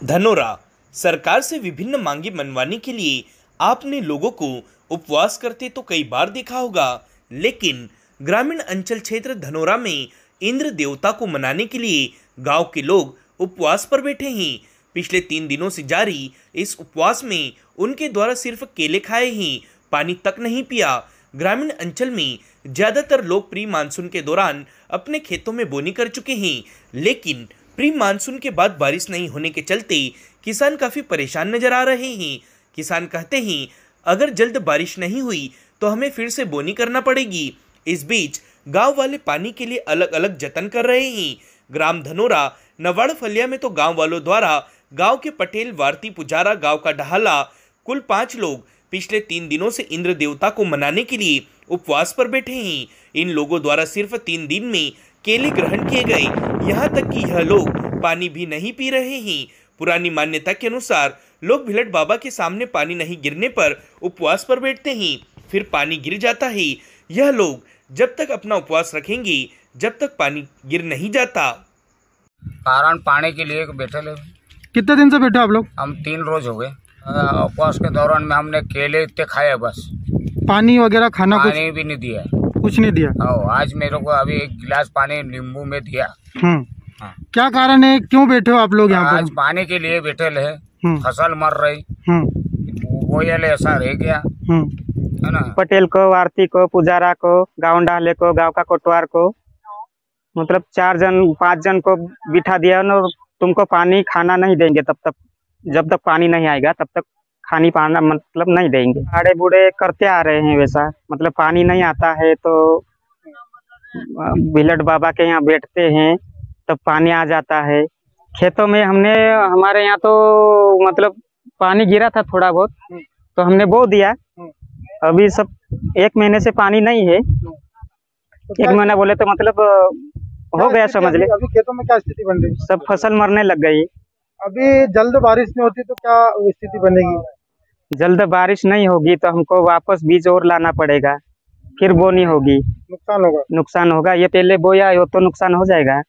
धनोरा, सरकार से विभिन्न मांगे मनवाने के लिए आपने लोगों को उपवास करते तो कई बार देखा होगा, लेकिन ग्रामीण अंचल क्षेत्र धनोरा में इंद्र देवता को मनाने के लिए गाँव के लोग उपवास पर बैठे हैं। पिछले तीन दिनों से जारी इस उपवास में उनके द्वारा सिर्फ़ केले खाए ही पानी तक नहीं पिया। ग्रामीण अंचल में ज़्यादातर लोग प्री मानसून के दौरान अपने खेतों में बोनी कर चुके हैं, लेकिन प्री मानसून के बाद बारिश नहीं होने के चलते किसान काफ़ी परेशान नज़र आ रहे हैं। किसान कहते हैं, अगर जल्द बारिश नहीं हुई तो हमें फिर से बोनी करना पड़ेगी। इस बीच गाँव वाले पानी के लिए अलग अलग जतन कर रहे हैं। ग्राम धनोरा नवाड़ फलिया में तो गाँव वालों द्वारा गाँव के पटेल वारती पुजारा गाँव का डहाला कुल पाँच लोग पिछले तीन दिनों से इंद्र देवता को मनाने के लिए उपवास पर बैठे हैं। इन लोगों द्वारा सिर्फ़ तीन दिन में केले ग्रहण किए गए। यहाँ तक कि यह लोग पानी भी नहीं पी रहे हैं। पुरानी मान्यता के अनुसार लोग भिलट बाबा के सामने पानी नहीं गिरने पर उपवास पर बैठते हैं। फिर पानी गिर जाता है। यह लोग जब तक अपना उपवास रखेंगे, जब तक पानी गिर नहीं जाता। कारण पाने के लिए बैठे ले कितने दिन से बैठे आप लोग? हम तीन रोज हो गए। उपवास के दौरान में हमने केले इतने खाए बस। पानी वगैरह खाना कुछ? पानी भी नहीं दिया। कुछ नहीं दिया? ओ, आज मेरे को अभी एक गिलास पानी नींबू में दिया। हम्म। हाँ। क्या कारण है? क्यों बैठे हो आप लोग यहाँ आज पानी के लिए बैठे ले हम्म। फ़सल मर रही। हम्म। वो ये ऐसा रह गया। हम्म। है ना? पटेल को आरती को पुजारा को गाँव डाले को गाँव का कोटवार को मतलब चार जन पाँच जन को बिठा दिया ना तुमको पानी खाना नहीं देंगे तब तक। जब तक पानी नहीं आएगा तब तक खानी पाना मतलब नहीं देंगे। बड़े बूढ़े करते आ रहे हैं वैसा। मतलब पानी नहीं आता है तो बिलट बाबा के यहाँ बैठते हैं तब पानी आ जाता है। खेतों में हमने हमारे यहाँ तो मतलब पानी गिरा था थोड़ा बहुत तो हमने बो दिया। अभी सब एक महीने से पानी नहीं है। एक महीना बोले तो मतलब हो गया समझ ले। अभी खेतों में क्या स्थिति बन रही सब फ़सल मरने लग गई। अभी जल्द बारिश नहीं होती तो क्या स्थिति बनेगी? जल्द बारिश नहीं होगी तो हमको वापस बीज और लाना पड़ेगा। फिर बोनी होगी। नुकसान होगा। नुकसान होगा। ये पहले बोया हो वो तो नुकसान हो जाएगा।